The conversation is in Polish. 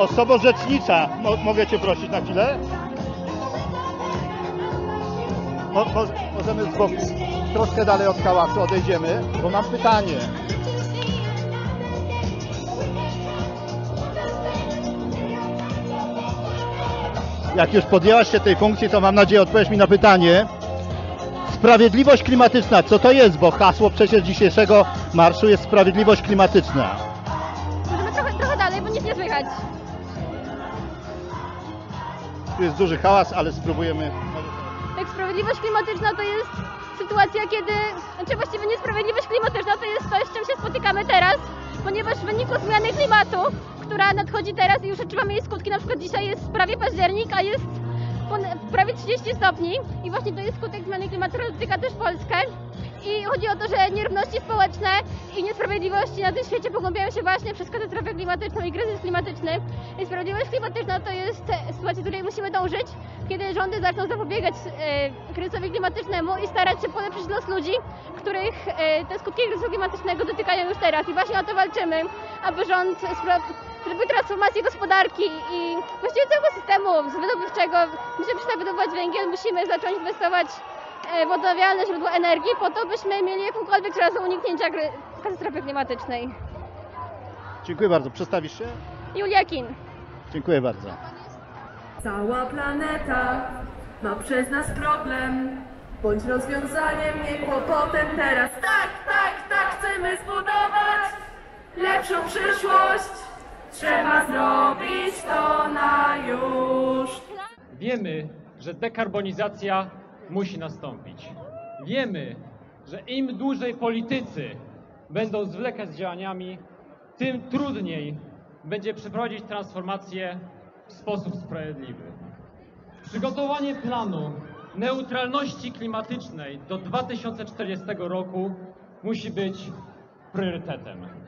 Osobo rzecznicza, Mo, mogę Cię prosić na chwilę? Mo, mo, możemy z boku, troszkę dalej od hałasu odejdziemy, bo mam pytanie. Jak już podjęłaś się tej funkcji, to mam nadzieję odpowiesz mi na pytanie. Sprawiedliwość klimatyczna, co to jest? Bo hasło przecież dzisiejszego marszu jest sprawiedliwość klimatyczna. Możemy trochę, trochę dalej, bo nic nie słychać. Jest duży hałas, ale spróbujemy. Tak, sprawiedliwość klimatyczna to jest sytuacja, kiedy, znaczy właściwie niesprawiedliwość klimatyczna to jest coś, z czym się spotykamy teraz, ponieważ w wyniku zmiany klimatu, która nadchodzi teraz i już odczuwamy jej skutki, na przykład dzisiaj jest prawie październik, a jest prawie 30 stopni i właśnie to jest skutek zmiany klimatu, dotyka też Polskę. I chodzi o to, że nierówności społeczne i niesprawiedliwości na tym świecie pogłębiają się właśnie przez katastrofę klimatyczną i kryzys klimatyczny. I sprawiedliwość klimatyczna to jest e, sytuacja, której musimy dążyć, kiedy rządy zaczną zapobiegać e, kryzysowi klimatycznemu i starać się polepszyć los ludzi, których e, te skutki kryzysu klimatycznego dotykają już teraz. I właśnie o to walczymy, aby rząd spra- zrobił transformację gospodarki i właściwie całego systemu wydobywczego. Musimy przestać wydobywać węgiel, musimy zacząć inwestować e, w odnawialne źródła energii po to, byśmy mieli jakąkolwiek szansę uniknięcia katastrofy klimatycznej. Dziękuję bardzo. Przestawisz się? Julia Kin. Dziękuję bardzo. Cała planeta ma przez nas problem. Bądź rozwiązaniem, nie kłopotem teraz. Tak, tak, tak, chcemy zbudować lepszą przyszłość. Trzeba zrobić to na już. Wiemy, że dekarbonizacja musi nastąpić. Wiemy, że im dłużej politycy będą zwlekać z działaniami, tym trudniej będzie przeprowadzić transformację w sposób sprawiedliwy. Przygotowanie planu neutralności klimatycznej do 2040 roku musi być priorytetem.